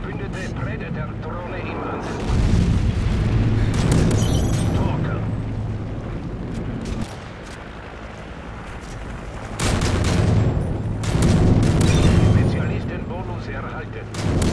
verbündete Predator-Drohne im Ansatz. Stalker. Spezialisten-Bonus erhalten.